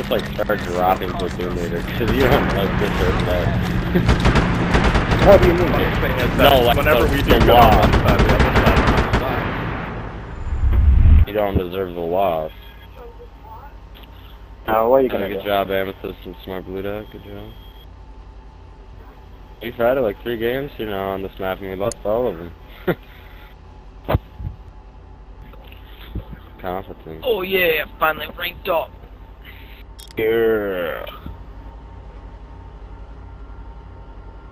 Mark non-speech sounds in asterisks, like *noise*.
start dropping platoon leader because you don't like deserve that. What do you mean? What is No, like whenever the- we do go law. on one side, the other side is on the side. You don't deserve the loss. Oh, what are you Uh, gonna good do? job, Amethyst and Smart Blue Dot. Good job. We've had like three games, you know, on this map, and we lost all of them. *laughs* Competent. Oh yeah, finally ranked up. Yeah.